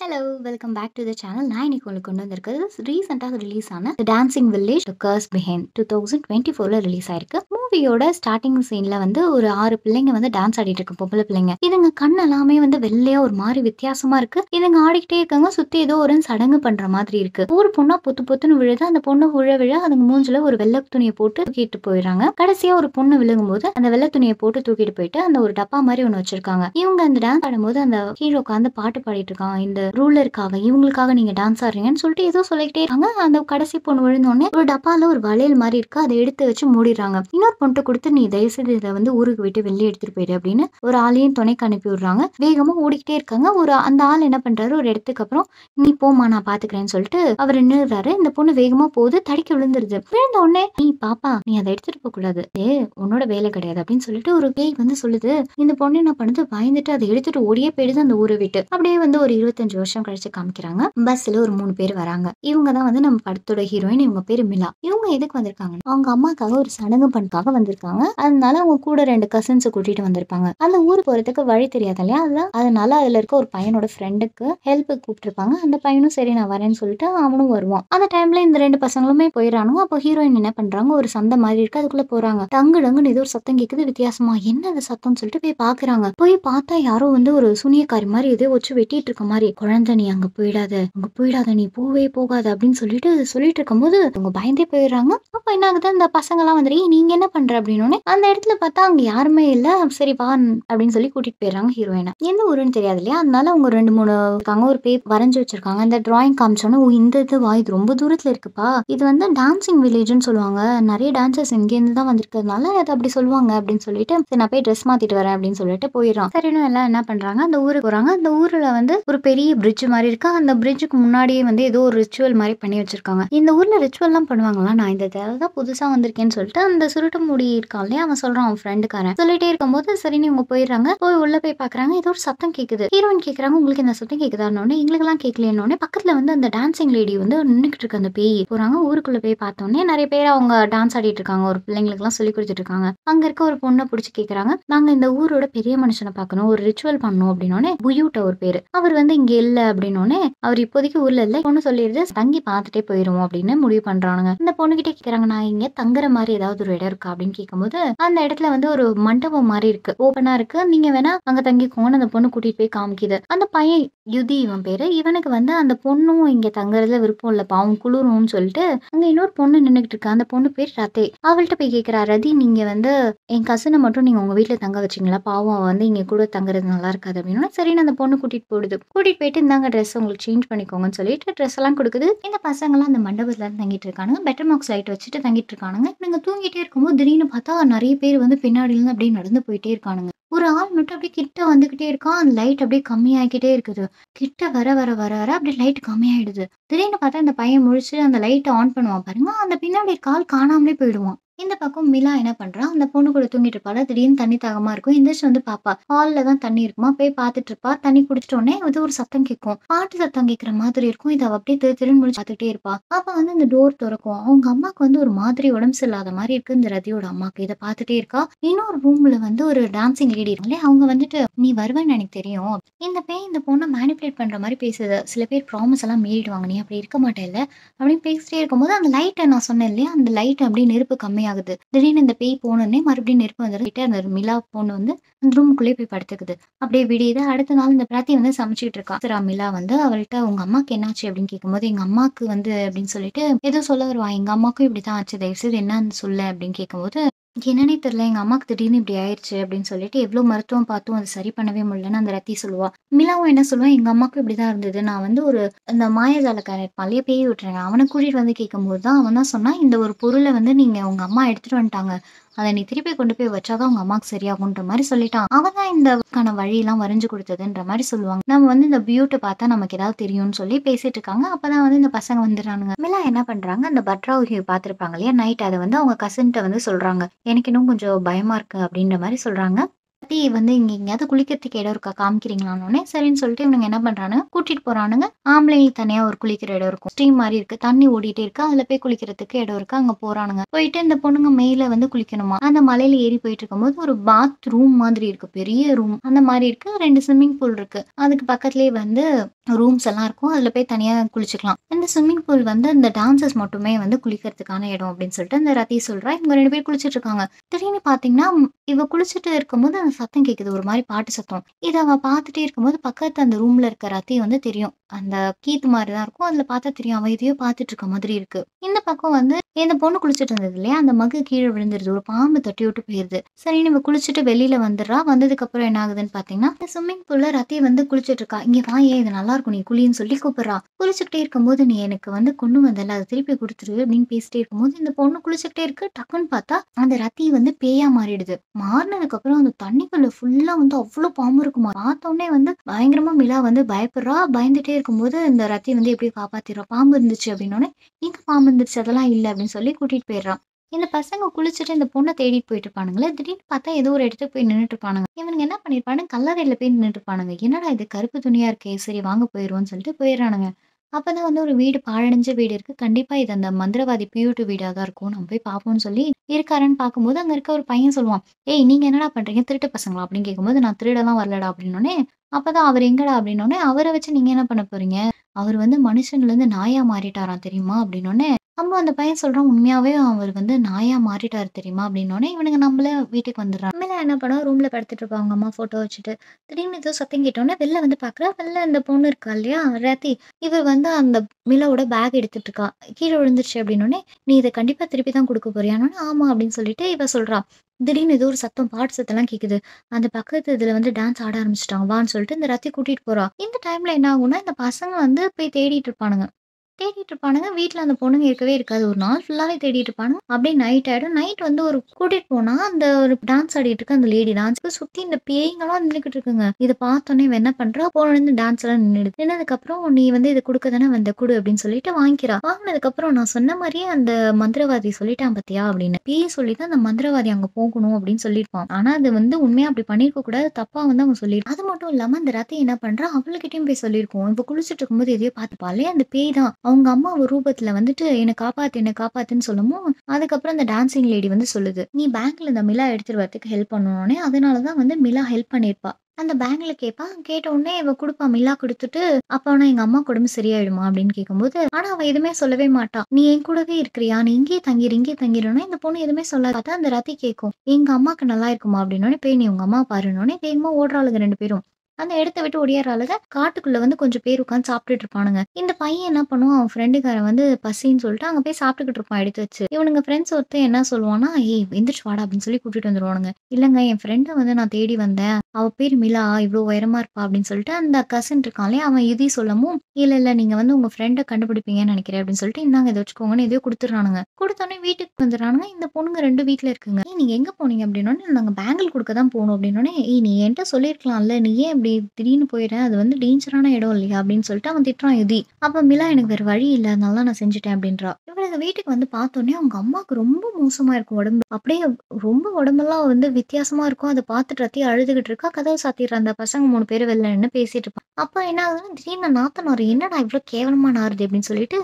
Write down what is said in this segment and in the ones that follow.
Hello welcome back to the channel நான் இன்னைக்கு உங்களுக்கு கொண்டு வந்திருக்கிறது ரீசெண்டாக ரிலீஸ் ஆன dancing village curse begins two thousand twenty ஃபோரில் ரிலீஸ் ஆயிருக்கு. மூவியோட ஸ்டார்டிங் சீனில் வந்து ஒரு ஆறு பிள்ளைங்க வந்து டான்ஸ் ஆடிட்டு இருக்கு பொம்பளை பிள்ளைங்க. இதுங்க கண் எல்லாமே வந்து வெள்ளையா ஒரு மாதிரி வித்தியாசமா இருக்கு. இதுங்க ஆடிக்கிட்டே இருக்காங்க சுத்தி ஏதோ ஒரு சடங்கு பண்ற மாதிரி இருக்கு. ஒரு பொண்ணா பொத்து பொத்துன்னு விழுது அந்த பொண்ணு விழ விழ அதுங்க மூஞ்சில ஒரு வெள்ளை துணியை போட்டு தூக்கிட்டு போயிடுறாங்க. கடைசியா ஒரு பொண்ணு விழுகும்போது அந்த வெள்ளை துணியை போட்டு தூக்கிட்டு போயிட்டு அந்த ஒரு டப்பா மாதிரி ஒன்று வச்சிருக்காங்க. இவங்க அந்த டான்ஸ் ஆடும்போது அந்த ஹீரோ உட்காந்து பாட்டு பாடிட்டு இருக்காங்க. இந்த ரூலருக்காக இவங்களுக்காக நீங்க டான்ஸ் ஆடுறீங்கன்னு சொல்லிட்டு ஏதோ சொல்லிக்கிட்டே இருக்காங்க. அந்த கடைசி பொண்ணு விழுந்தோடனே ஒரு டப்பால ஒரு வளையல் மாதிரி இருக்கு. அதை எடுத்து வச்சு மூடிடுறாங்க. இன்னொரு பொண்ணு கொடுத்து நீ தயவுசெய்து இதை வந்து ஊருக்கு விட்டு வெளியே எடுத்துட்டு போயிடு அப்படின்னு ஒரு ஆளையும் துணைக்கு அனுப்பி விடுறாங்க. வேகமா ஓடிக்கிட்டே இருக்காங்க. ஒரு அந்த ஆள் என்ன பண்றாரு? ஒரு இடத்துக்கு அப்புறம் நீ போமா நான் பாத்துக்கிறேன்னு சொல்லிட்டு அவர் நின்றுறாரு இந்த பொண்ணு வேகமா போகுது. தடிக்க விழுந்துருது. விழுந்த உடனே நீ பாப்பா நீ அதை எடுத்துட்டு போக கூடாது. ஏ உன்னோட வேலை கிடையாது அப்படின்னு சொல்லிட்டு ஒரு பேய் வந்து சொல்லுது. இந்த பொண்ணு என்ன பண்ணுது? பயந்துட்டு அதை எடுத்துட்டு ஓடியே போயிடுது அந்த ஊரை விட்டு. அப்படியே வந்து ஒரு இருபத்தஞ்சு வருஷம் கழிச்சு காமிக்கிறாங்க. பஸ்ல ஒரு மூணு பேர் வராங்க. இவங்க தான் வந்து நம்ம படத்தோட ஹீரோயின் இவங்க பேரு மிலா. இவங்க எதுக்கு வந்திருக்காங்க? அவங்க அம்மாக்காக ஒரு சடங்கு பண்ணுக்காக வந்திருக்காங்க. அதனால அவங்க கூட ரெண்டு கசின்ஸ் கூட்டிட்டு வந்திருப்பாங்க. அந்த ஊருக்கு போறதுக்கு வழி தெரியாது இல்லையா? அதான் அதனால அதுல இருக்க ஒரு பையனோட ஃப்ரெண்டுக்கு ஹெல்ப் கூப்பிட்டுருப்பாங்க. அந்த பையனும் சரி நான் வரேன்னு சொல்லிட்டு அவனும் வருவான். அந்த டைம்ல இந்த ரெண்டு பசங்களுமே போயிடறானுங்க. அப்போ ஹீரோயின் என்ன பண்றாங்க? ஒரு சந்தை மாதிரி இருக்கு. அதுக்குள்ள போறாங்க. டங்கு டங்குன்னு ஏதோ ஒரு சத்தம் கேக்குது. வித்தியாசமா என்ன அந்த சத்தம்னு சொல்லிட்டு போய் பாக்குறாங்க. போய் பார்த்தா யாரோ வந்து ஒரு சுனியக்காரி மாதிரி ஏதோ வச்சு வெட்டிட்டு இருக்க மாதிரி. குழந்தை நீ அங்க போயிடாத. அங்க போயிடாத நீ போவே போகாத அப்படின்னு சொல்லிட்டு சொல்லிட்டு இருக்கும்போது அவங்க பயந்தே போயிடுறாங்க. அப்ப என்ன ஆகுது? அந்த பசங்க எல்லாம் வந்துட்டு நீங்க என்ன பண்ற? அப்படின்னு அந்த இடத்துல பார்த்தா அங்க யாருமே இல்ல. சரி வா அப்படின்னு சொல்லி கூட்டிட்டு போயிடுறாங்க ஹீரோயினை எந்த ஊருன்னு தெரியாது இல்லையா? அதனால அவங்க ரெண்டு மூணு இருக்காங்க. ஒரு பேர் வரைஞ்சு வச்சிருக்காங்க. அந்த டிராயிங் காமிச்சோன்னே ஓ இந்த இது வா இது ரொம்ப தூரத்துல இருக்குப்பா. இது வந்து டான்சிங் வில்லேஜ்னு சொல்லுவாங்க. நிறைய டான்சர்ஸ் இங்கேருந்து தான் வந்திருக்கிறதுனால அது அப்படி சொல்லுவாங்க அப்படின்னு சொல்லிட்டு சரி நான் போய் ட்ரெஸ் மாத்திட்டு வரேன் அப்படின்னு சொல்லிட்டு போயிடுறான். சரினும் எல்லாம் என்ன பண்றாங்க? அந்த ஊருக்கு போறாங்க. அந்த ஊர்ல வந்து ஒரு பெரிய பிரிட்ஜ் மாதிரி இருக்கு. அந்த பிரிட்ஜுக்கு முன்னாடியே வந்து ஏதோ ஒரு ரிச்சுவல் மாதிரி பண்ணி வச்சிருக்காங்க. இந்த ஊர்ல ரிச்சுவல்லாம் பண்ணுவாங்களா? நான் இந்த தேவை தான் புதுசா வந்திருக்கேன்னு சொல்லிட்டு அந்த சுருட்டு முடி இருக்கான் இல்லையா? அவன் சொல்றான் அவன் ஃப்ரெண்டுக்காரன் சொல்லிட்டே இருக்கும்போது சரின்னு இவங்க போயிடுறாங்க. போய் உள்ள போய் பாக்குறாங்க. ஏதோ ஒரு சத்தம் கேக்குது. ஹீரோயின் கேக்குறாங்க. உங்களுக்கு இந்த சத்தம் கேக்குதான்னு எங்களுக்கெல்லாம் கேட்கலன்னொடனே பக்கத்துல வந்து அந்த டான்சிங் லேடி வந்து நின்னுக்கிட்டு இருக்கு. அந்த பேய் போறாங்க. ஊருக்குள்ள போய் பார்த்தோன்னே நிறைய பேர் அவங்க டான்ஸ் ஆடிட்டு இருக்காங்க. ஒரு பிள்ளைங்களுக்கு எல்லாம் சொல்லி கொடுத்துட்டு இருக்காங்க. அங்க இருக்க ஒரு பொண்ணை பிடிச்சி கேக்குறாங்க. நாங்க இந்த ஊரோட பெரிய மனுஷனை பார்க்கணும். ஒரு ரிச்சுவல் பண்ணணும் அப்படின்னோடனே புயூட்ட ஒரு பேரு. அவர் வந்து இங்கே இல்ல அப்படின்னோடனே அவர் இப்போதைக்கு ஊர்ல இல்ல பொண்ணு சொல்லிடுது தங்கி பார்த்துட்டே போயிருவோம் அப்படின்னு முடிவு பண்றானுங்க. இந்த பொண்ணு கிட்ட கேக்குறாங்க நான் இங்க தங்குற மாதிரி ஏதாவது ஒரு இடம் இருக்கா? அப்படின்னு கேட்கும்போது அந்த இடத்துல வந்து ஒரு மண்டபம் மாதிரி இருக்கு. ஓப்பனா இருக்கு. நீங்க வேணா அங்க தங்கிக்கோங்கன்னு அந்த பொண்ணு கூட்டிட்டு போய் காமிக்குது. அந்த பையன் யுதி இவன் பேரு. இவனுக்கு வந்து அந்த பொண்ணும் இங்க தங்குறதுல விருப்பம் இல்ல பாவம் குளிரும்னு சொல்லிட்டு அங்க இன்னொரு பொண்ணு நின்னுகிட்டு இருக்கு. அந்த பொண்ணு பேர் ரத்தே. அவள்கிட்ட போய் கேக்குறா ரதி நீங்க வந்து என் கசனை மட்டும் நீங்க உங்க வீட்டுல தங்க வச்சீங்களா? பாவம் வந்து இங்க கூட தங்குறது நல்லா இருக்காது. அப்படின்னா சரின்னு அந்த பொண்ணு கூட்டிட்டு போடுது கூட்டிட்டு போயிட்டு இந்தாங்க ட்ரெஸ் உங்களுக்கு சேஞ்ச் பண்ணிக்கோங்கன்னு சொல்லிட்டு ட்ரெஸ் எல்லாம் கொடுக்குது. இந்த பசங்க எல்லாம் அந்த மண்டபத்துல இருந்து தங்கிட்டு இருக்கானுங்க. பெட்டர் மார்க்ஸ் லைட் வச்சுட்டு தங்கிட்டு இருக்கானுங்க. நீங்க தூங்கிட்டே இருக்கும்போது திடீர்னு பார்த்தா நிறைய பேர் வந்து பின்னாடி இருந்து அப்படியே நடந்து போயிட்டே இருக்கானுங்க. ஒரு ஆள் மட்டும் அப்படியே கிட்ட வந்துகிட்டே இருக்கான். அந்த லைட் அப்படியே கம்மியாகிக்கிட்டே இருக்குது. கிட்ட வர வர வர வர அப்படியே லைட் கம்மியாயிடுது. திடீர்னு பார்த்தா இந்த பையன் முழிச்சு அந்த லைட்டை ஆன் பண்ணுவான் பாருங்க. அந்த பின்னாடி கால் காணாமலே போயிடுவான். இந்த பக்கம் மிலா என்ன பண்றான் அந்த பொண்ணு கூட தூங்கிட்டு இருப்பாள்? திடீர்னு தண்ணி தாகமா இருக்கும். எந்திரிச்சு வந்து பாப்பா ஹால்ல தான் தண்ணி இருக்குமா? போய் பார்த்துட்டு இருப்பா. தண்ணி குடிச்சிட்ட உடனே இது ஒரு சத்தம் கேட்கும் பாட்டு சத்தம் கேட்கிற மாதிரி இருக்கும். இதை அப்படியே திரு திருன்னு முடிச்சு பார்த்துட்டே இருப்பா. அப்ப வந்து இந்த டோர் திறக்கும். அவங்க அம்மாக்கு வந்து ஒரு மாதிரி உடம்பு சரியில்லாத மாதிரி இருக்கு. இந்த ரதியோட அம்மாக்கு இதை பார்த்துட்டே இருக்கா. இன்னொரு ரூம்ல வந்து ஒரு டான்சிங் லேடி இருக்காங்களே அவங்க வந்துட்டு நீ வருவேன்னு எனக்கு தெரியும். இந்த பேய் இந்த பொண்ணை மேனிப்புலேட் பண்ற மாதிரி பேசுது. சில பேர் ப்ராமிஸ் எல்லாம் மீறிடுவாங்க. நீ அப்படி இருக்க மாட்டேல்ல. அப்படின்னு பேசிட்டே இருக்கும்போது அந்த லைட்டை நான் சொன்னேன் இல்லையா? அந்த லைட் அப்படியே நெருப்பு ஆகுது. திடீர்னு இந்த பேய் போனோடனே மறுபடியும் நெருப்பு வந்துட்டு அந்த மிலா பொண்ணு வந்து அந்த ரூமுக்குள்ளே போய் படுத்துக்குது. அப்படியே விடியுது. அடுத்த நாள் இந்த பிராத்தி வந்து சமைச்சிட்டு இருக்கா. சரா மிலா வந்து அவள்கிட்ட உங்க அம்மாக்கு என்னாச்சு? அப்படின்னு கேட்கும்போது எங்க அம்மாக்கு வந்து அப்படின்னு சொல்லிட்டு ஏதோ சொல்ல வருவா. எங்க அம்மாக்கும் இப்படிதான் ஆச்சு. தயவுசெய்து என்னன்னு சொல்ல அப்படின்னு கேட்கும்போது என்னன்னே தெரியல எங்க அம்மாக்கு திடீர்னு இப்படி ஆயிடுச்சு அப்படின்னு சொல்லிட்டு எவ்வளவு மருத்துவம் பார்த்தும் அது சரி பண்ணவே முடியலன்னு அந்த ரத்தி சொல்லுவா. மிலாவும் என்ன சொல்லுவா எங்க அம்மாக்கும் இப்படிதான் இருந்தது. நான் வந்து ஒரு அந்த மாயஜாலக்காரன் இருப்பான் பேய் விட்டுறேன். அவனை கூட்டிட்டு வந்து கேட்கும்போது தான் அவன் தான் சொன்னா இந்த ஒரு பொருளை வந்து நீங்க உங்க அம்மா எடுத்துட்டு வந்துட்டாங்க. அதை நீ திருப்பி கொண்டு போய் வச்சாதான் உங்க அம்மாவுக்கு சரியாகுன்ற மாதிரி சொல்லிட்டான். அவன் தான் இந்த வழியெல்லாம் வரைஞ்சு கொடுத்ததுன்ற மாதிரி சொல்லுவாங்க. நம்ம வந்து இந்த பியூட்டை பார்த்தா நமக்கு ஏதாவது தெரியும்னு சொல்லி பேசிட்டு இருக்காங்க. அப்பதான் வந்து இந்த பசங்க வந்துடுறானுங்க. மிலா என்ன பண்றாங்க? அந்த பட்ராவுகி பார்த்துருப்பாங்க இல்லையா? நைட் அதை வந்து அவங்க கசின்ட்ட வந்து சொல்றாங்க. எனக்கு இன்னும் கொஞ்சம் பயமா இருக்கு அப்படின்ற மாதிரி சொல்றாங்க. ரத்தி வந்து இங்க எங்கேயாவது குளிக்கிறதுக்கு இடம் இருக்கா? காமிக்கிறீங்களான்னு சரின்னு சொல்லிட்டு இவனுங்க என்ன பண்றானுங்க? கூட்டிட்டு போறானுங்க. ஆம்பளைங்களுக்கு தனியா ஒரு குளிக்கிற இடம் இருக்கும். ஸ்ட்ரீம் மாதிரி இருக்கு. தண்ணி ஓடிட்டே இருக்கு. அதுல போய் குளிக்கிறதுக்கு இடம் இருக்கு. அங்க போறானுங்க. போயிட்டு இந்த பொண்ணுங்க மேல வந்து குளிக்கணுமா? அந்த மலையில ஏறி போயிட்டு இருக்கும்போது ஒரு பாத் ரூம் மாதிரி இருக்கு. பெரிய ரூம் அந்த மாதிரி இருக்கு. ரெண்டு ஸ்விம்மிங் பூல் இருக்கு. அதுக்கு பக்கத்துலயே வந்து ரூம்ஸ் எல்லாம் இருக்கும். அதுல போய் தனியா குளிச்சுக்கலாம். இந்த ஸ்விம்மிங் பூல் வந்து இந்த டான்சர்ஸ் மட்டுமே வந்து குளிக்கிறதுக்கான இடம் அப்படின்னு சொல்லிட்டு அந்த ரத்தி சொல்றா. இவங்க ரெண்டு பேர் குளிச்சிட்டு இருக்காங்க. திடீர்னு பாத்தீங்கன்னா இவ குளிச்சுட்டு இருக்கும்போது அந்த சத்தம் கேக்குது ஒரு மாதிரி பாட்டு சத்தம். இதை அவ பார்த்துட்டே இருக்கும்போது பக்கத்து அந்த ரூம்ல இருக்க ரத்தி வந்து தெரியும். அந்த கீத்து மாதிரி தான் இருக்கும். அதுல பார்த்தா தெரியும் அவ இதையோ பார்த்துட்டு இருக்க மாதிரி இருக்கு. இந்த பக்கம் வந்து இந்த பொண்ணு குளிச்சுட்டு இருந்தது இல்லையா? அந்த மகு கீழே விழுந்துருது ஒரு பாம்பு தட்டி விட்டு போயிருது. சரி நம்ம குளிச்சுட்டு வெளியில வந்துடுறா. வந்ததுக்கு அப்புறம் என்ன ஆகுதுன்னு பாத்தீங்கன்னா இந்த ஸ்விம்மிங் பூல்ல ரத்தி வந்து குளிச்சுட்டு இருக்கா. இங்க வா ஏன் இது நல்லா இருக்கும் நீ குளின்னு சொல்லி கூப்பிடுறா. குளிச்சுக்கிட்டே இருக்கும்போது நீ எனக்கு வந்து கொண்டு வந்தல அதை திருப்பி கொடுத்துரு அப்படின்னு பேசிட்டே இருக்கும்போது இந்த பொண்ணு குளிச்சுக்கிட்டே இருக்கு. டக்குன்னு பார்த்தா அந்த ரத்தி வந்து பேயா மாறிடுது. மாறினதுக்கு அப்புறம் அந்த தண்ணிக்குள்ள ஃபுல்லா வந்து அவ்வளோ பாம்பு இருக்குமா? பார்த்தோன்னே வந்து பயங்கரமா மிலா வந்து பயப்படுறா. பயந்துட்டே இருக்கும்போது இந்த ரத்தி வந்து எப்படி காப்பாத்திடுறா? பாம்பு இருந்துச்சு அப்படின்னோடனே எங்க பாம்பு இருந்துச்சு? அதெல்லாம் இல்லை அப்படின்னு சொல்லி கூட்டிட்டு போயிடுறான் இந்த பசங்க குளிச்சுட்டு இந்த பொண்ணை தேடிட்டு போயிட்டு இருப்பானுங்களே திடீர்னு பார்த்தா ஏதோ ஒரு இடத்துக்கு போய் நின்றுட்டு இருப்பானுங்க. இவனுங்க என்ன பண்ணிருப்பானுங்க? கல்லறையில போய் நின்றுட்டு இருப்பானுங்க. என்னடா இது? கருப்பு துணியா இருக்கே. சரி வாங்க போயிருவோம்னு சொல்லிட்டு போயிடுறானுங்க. அப்பதான் வந்து ஒரு வீடு பாழடைஞ்ச வீடு இருக்கு. கண்டிப்பா இது அந்த மந்திரவாதி பியூட்டு வீடா தான் இருக்கும். நம்ம போய் பார்ப்போம்னு சொல்லி இருக்காருன்னு பார்க்கும்போது அங்க இருக்க ஒரு பையன் சொல்லுவான் ஏய் நீங்க என்னடா பண்றீங்க? திருட்டு பசங்களா? அப்படின்னு கேட்கும்போது நான் திருடலாம் வரலடா அப்படின்னோடனே அப்பதான் அவர் எங்கடா அப்படின்னோடனே அவரை வச்சு நீங்க என்ன பண்ண போறீங்க? அவர் வந்து மனுஷன்ல இருந்து நாயா மாறிட்டாராம் தெரியுமா? அப்படின்னோடனே நம்ம அந்த பையன் சொல்றான் உண்மையாவே அவர் வந்து நாயா மாறிட்டார் தெரியுமா? அப்படின்னோடனே இவனுங்க நம்மள வீட்டுக்கு வந்துடுறான் நம்மள என்ன பண்ணுவோம்? ரூம்ல படுத்துட்டு இருப்பாங்க அவங்க அம்மா போட்டோ வச்சுட்டு திடீர்னு ஏதோ சத்தம் கேட்டோன்னே வெளில வந்து பாக்குறா. வெளில அந்த பொண்ணு இருக்கா இல்லையா? ராத்தி இவர் வந்து அந்த மிலோட பேக் எடுத்துட்டு இருக்கா. கீழே விழுந்துருச்சு அப்படின்னோடனே நீ இதை கண்டிப்பா திருப்பி தான் கொடுக்க போறியானோன்னு ஆமா அப்படின்னு சொல்லிட்டு இவ சொல்றா. திடீர்னு ஏதோ ஒரு சத்தம் பாட்டு சத்தம்லாம் கேக்குது. அந்த பக்கத்து இதுல வந்து டான்ஸ் ஆட ஆரம்பிச்சிட்டாங்க வான்னு சொல்லிட்டு இந்த ரத்தி கூட்டிட்டு போறா. இந்த டைம்ல என்ன ஆகும்னா இந்த பசங்க வந்து போய் தேடிட்டு இருப்பானுங்க. தேடிட்டு இருப்பானுங்க வீட்டில் அந்த பொண்ணுங்க இருக்கவே இருக்காது. ஒரு நாள் ஃபுல்லாவே தேடிட்டு இருப்பானுங்க அப்படியே நைட் ஆகிடும் நைட் வந்து ஒரு கூட்டிட்டு போனால் அந்த ஒரு டான்ஸ் ஆடிட்டு இருக்க அந்த லேடி டான்ஸ்க்கு சுற்றி இந்த பேய்ங்கெல்லாம் நின்றுக்கிட்டு இருக்குங்க. இதை பார்த்தோன்னே என்ன பண்ணுறா போன டான்ஸ் எல்லாம் நின்றுடு நின்னதுக்கப்புறம் நீ வந்து இதை கொடுக்க தானே வந்த? கொடு அப்படின்னு சொல்லிட்டு வாங்கிக்கிறா. வாங்கினதுக்கப்புறம் நான் சொன்ன மாதிரியே அந்த மந்திரவாதி சொல்லிட்டான் பார்த்தியா அப்படின்னு. பேய் சொல்லி தான் அந்த மந்திரவாதி அங்கே போகணும் அப்படின்னு சொல்லியிருப்பான். ஆனால் அது வந்து உண்மையாக அப்படி பண்ணியிருக்க கூடாது. தப்பாக வந்து அவங்க சொல்லிடுவான் அது மட்டும் இல்லாமல் அந்த ரத்தை என்ன பண்ணுறா அவளுக்கிட்டையும் போய் சொல்லியிருக்கோம். இப்போ குளிச்சுட்டு இருக்கும்போது எதையோ பார்த்துப்பாலே அந்த பேய் தான். அவங்க அம்மா ஒரு ரூபத்துல வந்துட்டு என்னை காப்பாத்து என்னை காப்பாத்துன்னு சொல்லவும் அதுக்கப்புறம் அந்த டான்சிங் லேடி வந்து சொல்லுது நீ பேங்க்ல இந்த மிலா எடுத்துட்டு வரதுக்கு ஹெல்ப் பண்ணணும்னே அதனாலதான் வந்து மிலா ஹெல்ப் பண்ணிருப்பா. அந்த பேங்க்ல கேட்பா கேட்ட உடனே இவ கொடுப்பா மில்லா கொடுத்துட்டு அப்ப ஆனா எங்க அம்மா குடும்பம் சரியாயிடுமா? அப்படின்னு கேட்கும்போது ஆனா அவ எதுவுமே சொல்லவே மாட்டா. நீ என் கூடவே இருக்கிறியா? நீ இங்கேயே தங்கிரு இங்கேயே தங்கிடணும் இந்த பொண்ணு எதுவுமே சொல்ல பார்த்தா அந்த ரத்தி கேட்கும் எங்க அம்மாக்கு நல்லா இருக்குமா? அப்படின்னு போய் நீ உங்க அம்மா பாருனோடனே வேகமா ஓடுறாளுங்க ரெண்டு பேரும். அந்த இடத்த விட்டு ஒடியாறாளுங்க காட்டுக்குள்ள வந்து கொஞ்சம் பேர் உட்காந்து சாப்பிட்டுட்டு இருப்பானுங்க. இந்த பையன் என்ன பண்ணுவான்? அவன் ஃப்ரெண்டுக்காரன் வந்து பசின்னு சொல்லிட்டு அங்க போய் சாப்பிட்டுக்கிட்டு இருப்பான் எடுத்து வச்சு. இவனுங்க ஃப்ரெண்ட்ஸ் ஒருத்தன் என்ன சொல்லுவானா ஏய் எந்திரிச்சு வாடா அப்படின்னு சொல்லி கூட்டிட்டு வந்துருவானுங்க. இல்லங்க என் ஃப்ரெண்டை வந்து நான் தேடி வந்தேன். அவ பேர் மிலா இவ்வளோ உயரமா இருப்பா அப்படின்னு சொல்லிட்டு அந்த கசின் இருக்கான்லே அவன் இதை சொல்லவும் இல்ல இல்ல நீங்க வந்து உங்க ஃப்ரெண்டை கண்டுபிடிப்பீங்கன்னு நினைக்கிறேன் அப்படின்னு சொல்லிட்டு இந்தாங்க இதை வச்சுக்கோங்கன்னு எதையோ கொடுத்துறானுங்க கொடுத்தோன்னே வீட்டுக்கு வந்துடுறானுங்க. இந்த பொண்ணுங்க ரெண்டு வீட்டில் இருக்குங்க. நீங்கள் நீங்க எங்க போனீங்க? அப்படின்னோடனே நாங்க பேங்கிள் கொடுக்க தான் போகணும் அப்படின்னோடனே ஏய் நீ என்கிட்ட சொல்லியிருக்கலாம்ல நீ ஏன் இப்படி திடீர்னு போயிடுறேன் அது வந்து டேஞ்சரான இடம் இல்லையா? அப்படின்னு சொல்லிட்டு அவன் திட்டுறான் யுதி அப்ப மிலா எனக்கு வேற வழி இல்லை அதனால தான் நான் செஞ்சுட்டேன் அப்படின்றா. இவனுக்கு வீட்டுக்கு வந்து பார்த்தோன்னே அவங்க அம்மாவுக்கு ரொம்ப மோசமா இருக்கும் உடம்பு. அப்படியே ரொம்ப உடம்பெல்லாம் வந்து வித்தியாசமா இருக்கும். அதை பார்த்துட்டு ரத்தி அழுதுகிட்டு இருக்கா கதவு சாத்திடுற அந்த பசங்க மூணு பேர் வெளில நின்று பேசிட்டு இருப்பான் அப்ப என்ன ஆகுதுன்னா திடீர்னு நாத்தனார் என்னடா இவ்வளவு கேவலமா நாருது அப்படின்னு சொல்லிட்டு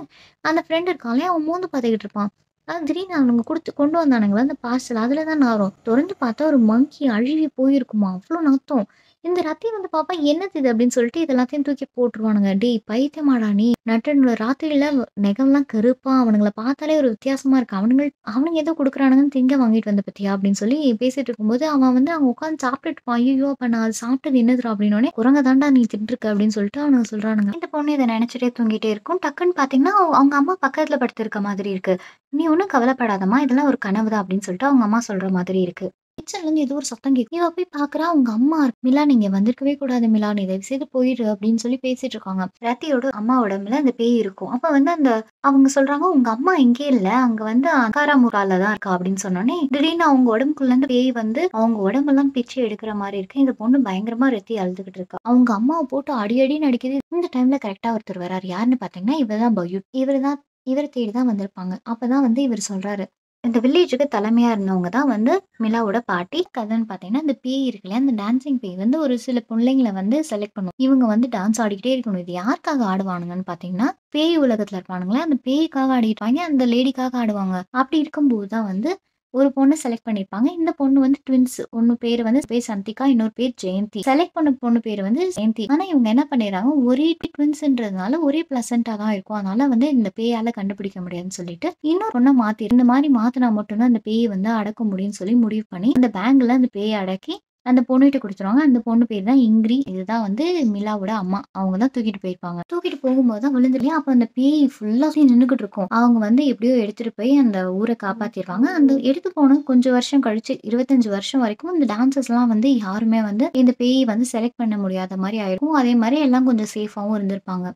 அந்த ஃப்ரெண்ட் இருக்காங்களே அவன் மூந்து பார்த்துக்கிட்டு இருப்பான். அது திடீர்னு அவனுங்க கொடுத்து கொண்டு வந்தானுங்களா அந்த பார்சல் அதுல தான் நாரும் திறந்து பார்த்தா ஒரு மங்கி அழுவி போயிருக்குமா? அவ்வளோ நாத்தம். இந்த ரத்தி வந்து பாப்பா என்னது இது அப்படின்னு சொல்லிட்டு இது எல்லாத்தையும் தூக்கி போட்டுருவானுங்க. டேய் பைத்தியமாடா நீ. நட்டனோட ராத்திரியில நெகம்லாம் கருப்பா அவனுங்களை பார்த்தாலே ஒரு வித்தியாசமா இருக்கு. அவனுங்க அவனுங்க ஏதோ கொடுக்குறானுங்கன்னு திங்க வாங்கிட்டு வந்த பத்தியா அப்படின்னு சொல்லி பேசிட்டு இருக்கும்போது அவன் வந்து அவன் உட்காந்து சாப்பிட்டுட்டு இருப்பான். ஐயோ அப்ப நான் அது சாப்பிட்டது என்னதுடா அப்படின்னோடனே குரங்க தாண்டா நீ திட்டுருக்க அப்படின்னு சொல்லிட்டு அவனுங்க சொல்றானுங்க. இந்த பொண்ணு இதை நினைச்சிட்டே தூங்கிட்டே இருக்கும். டக்குன்னு பாத்தீங்கன்னா அவங்க- அவங்க அம்மா பக்கத்துல படுத்திருக்க மாதிரி இருக்கு. நீ ஒன்றும் கவலைப்படாதம்மா இதெல்லாம் ஒரு கனவு தான் அப்படின்னு சொல்லிட்டு அவங்க அம்மா சொல்ற மாதிரி இருக்கு. கிச்சன்ல இருந்து ஏதோ ஒரு சத்தம் கேட்கும். இவ போய் பாக்குறா அவங்க அம்மா மிலா நீங்க வந்திருக்கவே கூடாது மிலா. நீ தயவு செய்து போயிடு அப்படின்னு சொல்லி பேசிட்டு இருக்காங்க. ரத்தியோட அம்மா உடம்புல அந்த பேய் இருக்கும். அப்ப வந்து அந்த அவங்க சொல்றாங்க உங்க அம்மா எங்கே இல்ல. அங்க வந்து அகாராமுரால தான் இருக்கா? அப்படின்னு சொன்னோன்னே திடீர்னு அவங்க உடம்புக்குள்ள இருந்து பேய் வந்து அவங்க உடம்பெல்லாம் பிச்சு எடுக்கிற மாதிரி இருக்கு. இந்த பொண்ணு பயங்கரமா ரத்தி அழுதுகிட்டு இருக்கா. அவங்க அம்மாவை போட்டு அடி அடி நடிக்குது இந்த டைம்ல கரெக்டா ஒருத்தர் வராரு. யாருன்னு பாத்தீங்கன்னா இவர்தான் பயூட். இவர் தான் இவரை தேடி தான் வந்திருப்பாங்க. அப்பதான் வந்து இவர் சொல்றாரு இந்த வில்லேஜுக்கு தலைமையா இருந்தவங்க தான் வந்து மிலாவோட பாட்டி. கதைன்னு பார்த்தீங்கன்னா, இந்த பேய் இருக்கு இல்லையா? அந்த டான்சிங் பேய் வந்து ஒரு சில பிள்ளைங்களை வந்து செலக்ட் பண்ணும். இவங்க வந்து டான்ஸ் ஆடிக்கிட்டே இருக்கணும். இது யாருக்காக ஆடுவானுங்கன்னு பார்த்தீங்கன்னா, பேய் உலகத்துல இருப்பானுங்களே அந்த பேய்க்காக ஆடிருப்பாய்ங்க. அந்த லேடிக்காக ஆடுவாங்க. அப்படி இருக்கும்போது தான் வந்து ஒரு பொண்ணை செலக்ட் பண்ணியிருப்பாங்க. இந்த பொண்ணு வந்து ட்வின்ஸ். ஒன்னு பேர் வந்து பேர் சந்திகா, இன்னொரு பேர் ஜெயந்தி. செலக்ட் பண்ண பொண்ணு பேர் வந்து ஜெயந்தி. ஆனா இவங்க என்ன பண்ணிடுறாங்க, ஒரே ட்வின்ஸ்ன்றதுனால ஒரே பிளசண்டா தான் இருக்கும். அதனால வந்து இந்த பேயால கண்டுபிடிக்க முடியாதுன்னு சொல்லிட்டு, இன்னொரு பொண்ணை மாத்தி இந்த மாதிரி மாத்தினா மட்டும்தான் அந்த பேயை வந்து அடக்க முடியும்னு சொல்லி முடிவு பண்ணி, அந்த பேங்க்ல அந்த பேயை அடக்கி அந்த பொண்ணுகிட்ட கொடுத்துருவாங்க அந்த பொண்ணு பேர் தான் இங்கிரி. இதுதான் வந்து மிலாவோட அம்மா. அவங்க தான் தூக்கிட்டு போயிருப்பாங்க. தூக்கிட்டு போகும்போது தான் விழுந்துருலையா, அப்போ அந்த பேய் ஃபுல்லா நின்றுக்கிட்டு இருக்கும். அவங்க வந்து எப்படியோ எடுத்துட்டு போய் அந்த ஊரை காப்பாத்திருவாங்க. அந்த எடுத்து போன கொஞ்சம் வருஷம் கழிச்சு 25 வருஷம் வரைக்கும் இந்த டான்சர்ஸ்லாம் வந்து யாருமே வந்து இந்த பேய் வந்து செலக்ட் பண்ண முடியாத மாதிரி ஆயிருக்கும். அதே மாதிரி எல்லாம் கொஞ்சம் சேஃபாகவும் இருந்திருப்பாங்க.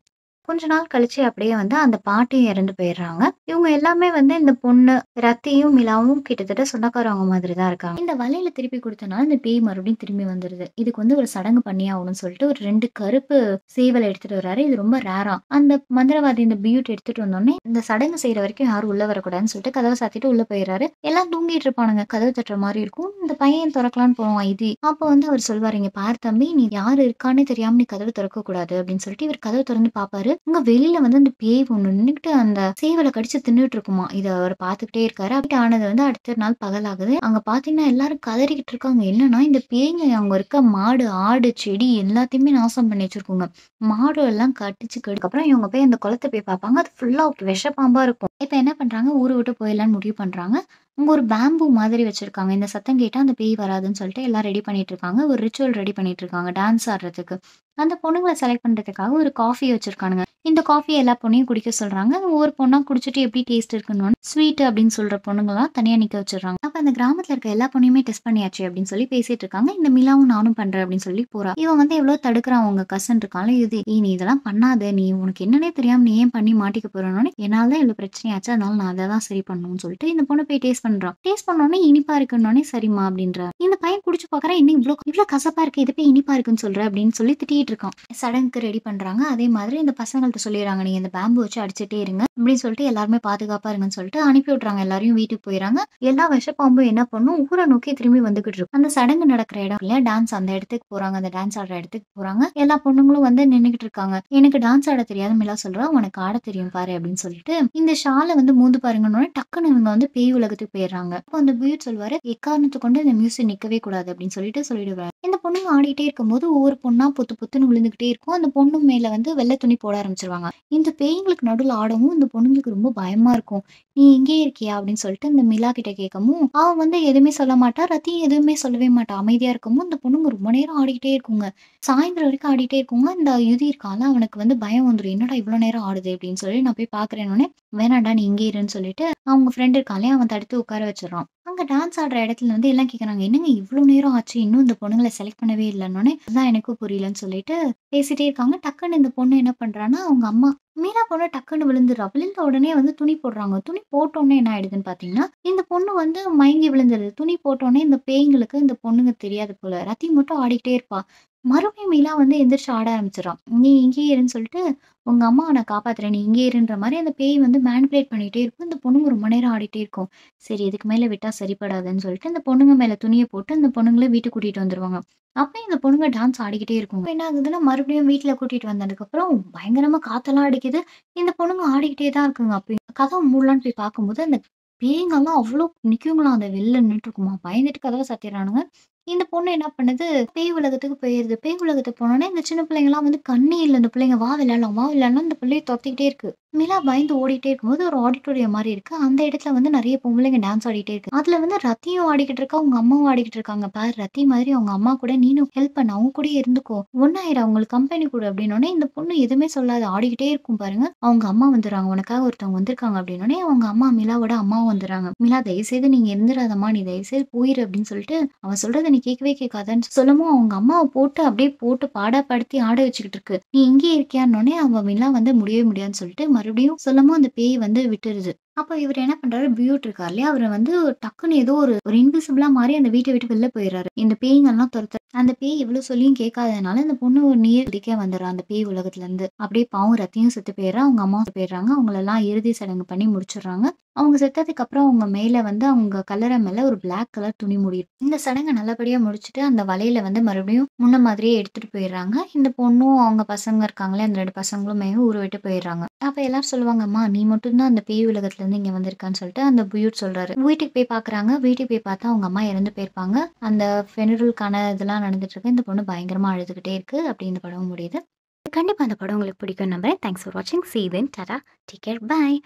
கொஞ்ச நாள் கழிச்சு அப்படியே வந்து அந்த பாட்டியும் இறந்து போயிடுறாங்க. இவங்க எல்லாமே வந்து இந்த பொண்ணு ரத்தியும், மிலாவும் கிட்டத்தட்ட சொந்தக்காரவங்க மாதிரி தான் இருக்காங்க. இந்த வலையில திருப்பி கொடுத்தனால இந்த பேய் மறுபடியும் திரும்பி வந்துருது. இதுக்கு வந்து ஒரு சடங்கு பண்ணியாகணும்னு சொல்லிட்டு ஒரு ரெண்டு கருப்பு சேவலை எடுத்துட்டு வர்றாரு இது ரொம்ப ரேரா அந்த மந்திரவாதி இந்த பியூட் எடுத்துட்டு வந்தோடனே இந்த சடங்கு செய்யற வரைக்கும் யாரும் உள்ள வரக்கூடாதுன்னு சொல்லிட்டு கதவை சாத்திட்டு உள்ள போயிடுறாரு எல்லாம் தூங்கிட்டு இருப்பானுங்க. கதவு தட்டுற மாதிரி இருக்கும். இந்த பையன் திறக்கலான்னு போவான் இது அப்போ வந்து அவர் சொல்வாரு, "இங்க பார் தம்பி, நீ யாரு இருக்கான்னே தெரியாம நீ கதவு கூடாது அப்படின்னு சொல்லிட்டு இவர் கதவு திறந்து பாப்பாரு இருக்காரு அங்க வெளியில வந்து அந்த பேய் ஒண்ணு நின்னுகிட்டு அந்த சேவலை கடிச்சு தின்னுட்டு இருக்குமா இத அவர் பாத்துக்கிட்டே இருக்காரு. அப்படி ஆனது வந்து அடுத்த நாள் பகலாகுது. அங்க பாத்தீங்கன்னா எல்லாரும் கதறிக்கிட்டு இருக்காங்க. என்னன்னா, இந்த பேய்ங்க அங்க இருக்க மாடு, ஆடு, செடி எல்லாத்தையுமே நாசம் பண்ணி வச்சிருக்கோங்க மாடு எல்லாம் கட்டிச்சு கடி அப்புறம் இவங்க போய் அந்த குளத்த போய் பார்ப்பாங்க. அது ஃபுல்லா விஷப்பாம்பா இருக்கும். இப்ப என்ன பண்றாங்க, ஊரு விட்டு போயிடலான்னு முடிவு பண்றாங்க. அங்க ஒரு பேம்பு மாதிரி வச்சிருக்காங்க. இந்த சத்தம் கேட்டா அந்த பேய் வராதுன்னு சொல்லிட்டு எல்லாம் ரெடி பண்ணிட்டு இருக்காங்க. ஒரு ரிச்சுவல் ரெடி பண்ணிட்டு இருக்காங்க. டான்ஸ் ஆடுறதுக்கு. அந்த பொண்ணுங்கள செலக்ட் பண்றதுக்காக ஒரு காஃபி வச்சிருக்கானுங்க. இந்த காஃபிய எல்லா பொண்ணையும் குடிக்க சொல்றாங்க. ஒவ்வொரு பொண்ணா குடிச்சிட்டு எப்படி டேஸ்ட் இருக்குன்னோனே, ஸ்வீட் அப்படின்னு சொல்ற பொண்ணுங்கலாம் தனியா நிக்க வச்சிடறாங்க அப்ப அந்த கிராமத்துல இருக்க எல்லா பொண்ணையுமே டெஸ்ட் பண்ணியாச்சு அப்படின்னு சொல்லி பேசிட்டு இருக்காங்க. இந்த மிலாவும் நானும் பண்றேன் அப்படின்னு சொல்லி போறா. இவன் வந்து எவ்வளோ தடுக்கிறான் அவங்க கசன் இருக்கான்ல இது. "ஏய் நீ இதெல்லாம் பண்ணாத. நீ உனக்கு என்னன்னே தெரியாம நீ ஏன் பண்ணி மாட்டிக்க போறன்னோனே, என்னால தான் இவ்வளோ பிரச்சனையாச்சு. அதனால நான் அதை தான் சரி பண்ணணும்னு சொல்லிட்டு இந்த பொண்ணு போய் டேஸ்ட் பண்றான். டேஸ்ட் பண்ணோடனே இனிப்பா இருக்குன்னோனே, சரிம்மா அப்படின்ற இந்த பையன் குடிச்சு பாக்குறேன் என்ன இவ்ளோ இவ்ளோ கசப்பா இருக்கு. இது போய் இனிப்பா இருக்குன்னு சொல்ற அப்படின்னு சொல்லி திட்டிட்டு இருக்கான். சடங்குக்கு ரெடி பண்றாங்க. அதே மாதிரி இந்த பசங்கள்ட்ட சொல்லிடுறாங்க. நீங்க இந்த பேம்பு வச்சு அடிச்சுட்டே இருங்க. அப்படின்னு சொல்லிட்டு எல்லாருமே பாதுகாப்பா இருங்கன்னு சொல்லிட்டு அனுப்பி விட்றாங்க எல்லாரையும் வீட்டுக்கு போயிறாங்க. எல்லா விஷப்பாம்பும் என்ன பண்ணும், ஊரை நோக்கி திரும்பி வந்துகிட்டு இருக்கும். அந்த சடங்கு நடக்கிற இடம் இல்லையா, டான்ஸ் அந்த இடத்துக்கு போறாங்க. அந்த டான்ஸ் ஆடுற இடத்துக்கு போறாங்க. எல்லா பொண்ணுங்களும் வந்து நின்னுகிட்டு இருக்காங்க. எனக்கு டான்ஸ் ஆட தெரியாது மிலா சொல்றா. உனக்கு ஆட தெரியும் பாரு அப்படின்னு சொல்லிட்டு, இந்த ஷால வந்து மூந்து பாருங்கன்னு டக்குன்னு இவங்க வந்து பேய் உலகத்துக்கு போயிடுறாங்க. அப்போ அந்த பியூட் சொல்லுவாரு எக்காரணத்த கொண்டு இந்த மியூசிக் நிக்கவே கூடாது அப்படின்னு சொல்லிட்டு சொல்லிடுவாரு. இந்த பொண்ணுங்க ஆடிட்டே இருக்கும்போது ஒவ்வொரு பொண்ணா பொத்து பொத்துன்னு விழுந்துகிட்டே இருக்கும். அந்த பொண்ணு மேல வந்து வெள்ளை துணி போட ஆரம்பிச்சிருவாங்க இந்த பேய்ங்களுக்கு நடுவில் ஆடவும் இந்த பொண்ணுங்களுக்கு ரொம்ப பயமா இருக்கும். "நீ இங்கேயே இருக்கியா?" அப்படின்னு சொல்லிட்டு இந்த மிலா கிட்ட கேட்கவும், அவன் வந்து எதுவுமே சொல்ல மாட்டா. ரத்தி எதுவுமே சொல்லவே மாட்டா. அமைதியா இருக்கவும் இந்த பொண்ணுங்க ரொம்ப நேரம் ஆடிக்கிட்டே இருக்குங்க. சாயந்தரம் வரைக்கும் ஆடிட்டே இருக்குங்க. இந்த யுதி இருக்கால அவனுக்கு வந்து பயம் வந்துடும் "என்னடா இவ்வளவு நேரம் ஆடுது?" அப்படின்னு சொல்லி நான் போய் பாக்குறேன்னு "வேணாம்டா நீ இங்கே இருன்னு" சொல்லிட்டு அவங்க ஃப்ரெண்ட் இருக்காலே அவன் தடுத்து உட்கார வச்சிடறான் அங்க டான்ஸ் ஆடுற இடத்துல வந்து எல்லாம் கேட்குறாங்க. "என்னங்க இவ்வளவு நேரம் ஆச்சு. இன்னும் இந்த பொண்ணுங்கள செலக்ட் பண்ணவே இல்லைன்னொன்னே அதுதான் எனக்கும் புரியலன்னு" சொல்லிட்டு பேசிட்டே இருக்காங்க. டக்குன்னு இந்த பொண்ணு என்ன பண்றான்னா, அவங்க அம்மா மீனா பொண்ணு டக்குன்னு விழுந்துடுறா. விழுந்த உடனே வந்து துணி போடுறாங்க. துணி போட்டோடனே என்ன ஆயிடுதுன்னு பார்த்தீங்கன்னா, இந்த பொண்ணு வந்து மயங்கி விழுந்துருது. துணி போட்டோடனே இந்த பேய்ங்களுக்கு இந்த பொண்ணுங்க தெரியாது போல. ரத்தி மட்டும் ஆடிக்கிட்டே இருப்பா. மறுபடியும் மீலா வந்து எந்திரிச்சு ஆட ஆரம்பிச்சிடறான் "நீ இங்கேயே இருன்னு" சொல்லிட்டு, "உங்க அம்மா நான் காப்பாத்துறேன். நீ இங்கேயே இருன்ற" மாதிரி அந்த பேய் வந்து மேனிபுலேட் பண்ணிட்டே இருக்கும். இந்த பொண்ணுங்க ரொம்ப நேரம் ஆடிட்டே இருக்கும். சரி இதுக்கு மேல விட்டா சரிப்படாதுன்னு சொல்லிட்டு, இந்த பொண்ணுங்க மேல துணியை போட்டு அந்த பொண்ணுங்கள வீட்டுக்கு கூட்டிட்டு வந்துருவாங்க. அப்பயும் இந்த பொண்ணுங்க டான்ஸ் ஆடிக்கிட்டே இருக்கும் என்ன ஆகுதுன்னா, மறுபடியும் வீட்டில் கூட்டிட்டு வந்ததுக்கப்புறம் பயங்கரமா காத்தெல்லாம் அடிக்குது. இந்த பொண்ணுங்க ஆடிக்கிட்டே தான் இருக்குங்க அப்படி கதை மூடலான்னு போய் பார்க்கும்போது, அந்த பேய்ங்கெல்லாம் அவ்வளோ நிற்குங்களாம் அந்த வெளில நின்னுட்டுருக்குமாம். பயந்துட்டு கதவை சாத்திடுறானுங்க. இந்த பொண்ணு என்ன பண்ணுது, பேய் உலகத்துக்கு போயிருது. பேய் உலகத்துக்கு போனோன்னே இந்த சின்ன பிள்ளைங்கலாம் வந்து கண்ணி இல்லை இந்த பிள்ளைங்க. "வா விளையாடலாம், வா விளையாடலாம் இந்த பிள்ளைய தொத்திக்கிட்டே இருக்கு. மிலா பயந்து ஓடிட்டே இருக்கும்போது ஒரு ஆடிட்டோரியம் மாதிரி இருக்கு. அந்த இடத்துல வந்து நிறைய பொம்பளைங்க டான்ஸ் ஆடிட்டே இருக்கு. அதுல வந்து ரத்தியும் ஆடிக்கிட்டு இருக்கா. அவங்க அம்மாவும் ஆடிக்கிட்டு இருக்காங்க. "பாரு ரத்தி மாதிரி அவங்க அம்மா கூட நீனும் ஹெல்ப் பண்ண அவங்க கூடயே இருந்துக்கோ. ஒன்னாயிரம் அவங்களுக்கு கம்பெனி கொடு அப்படின்னோடனே இந்த பொண்ணு எதுவுமே சொல்லாது. ஆடிக்கிட்டே இருக்கும் பாருங்க. அவங்க அம்மா வந்துடுறாங்க "உனக்காக ஒருத்தவங்க வந்திருக்காங்க" அப்படின்னோனே, அவங்க அம்மா மிலாவோட அம்மாவும் வந்துடுறாங்க "மிலா தயவுசெய்து நீங்க இருந்துடாதம்மா நீ தயவுசெய்து போயிரு" அப்படின்னு சொல்லிட்டு, அவ சொல்றதை நீ கேட்கவே கேட்காதன்னு சொல்லவும், அவங்க அம்மாவை போட்டு அப்படியே போட்டு பாடாப்படுத்தி ஆட வச்சுக்கிட்டு இருக்கு. "நீ இங்கேயே இருக்கியான்னு அவன் மிலா வந்து முடியவே முடியாதுன்னு சொல்லிட்டு மறுபடியும் சொல்லவும் அந்த பேய் வந்து விட்டுருது. அப்போ இவர் என்ன பண்றாரு, பியூட் இருக்கார் இல்லையா? அவர் வந்து டக்குன்னு ஏதோ ஒரு ஒரு இன்விசிபிளா மாறி அந்த வீட்டை விட்டு வெளில போயிடுறாரு. இந்த பேய்ங்கெல்லாம் துரத்து அந்த பேய் இவ்வளோ சொல்லியும் கேட்காததுனால, இந்த பொண்ணு ஒரு நீர் குதிக்க வந்துடுறா அந்த பேய் உலகத்துலேருந்து. அப்படியே பாவம் ரத்தியும் செத்து போயிடுறா அவங்க அம்மா போயிடுறாங்க. அவங்களெல்லாம் இறுதி சடங்கு பண்ணி முடிச்சிடுறாங்க. அவங்க செத்ததுக்கு அப்புறம் அவங்க மேல வந்து அவங்க கல்லறை மேல ஒரு பிளாக் கலர் துணி மூடி இந்த சடங்கை நல்லபடியா முடிச்சுட்டு, அந்த வலையில வந்து மறுபடியும் முன்ன மாதிரியே எடுத்துட்டு போயிடுறாங்க. இந்த பொண்ணும், அவங்க பசங்க இருக்காங்களே, அந்த 2 பசங்களுமே ஊரை விட்டு போயிடுறாங்க. அப்ப எல்லாரும் சொல்லுவாங்கம்மா நீ மட்டும் தான் அந்த பேய் உலகத்துல வந்து இங்க வந்திருக்கான்னு" சொல்லிட்டு அந்த புயூட் சொல்றாரு. வீட்டுக்கு போய் பார்க்குறாங்க. வீட்டுக்கு போய் பார்த்தா அவங்க அம்மா இறந்து போயிருப்பாங்க. அந்த ஃபெனரல்க்கான இதெல்லாம் நடந்துட்டுருக்கு. இந்த பொண்ணு பயங்கரமா அழுதுகிட்டே இருக்கு. அப்படி இந்த படம் முடியுது. கண்டிப்பா அந்த படம் உங்களுக்கு பிடிக்கும் நம்புறேன். தேங்க்ஸ் ஃபார் வாட்சிங். See you tata. Take care. Bye.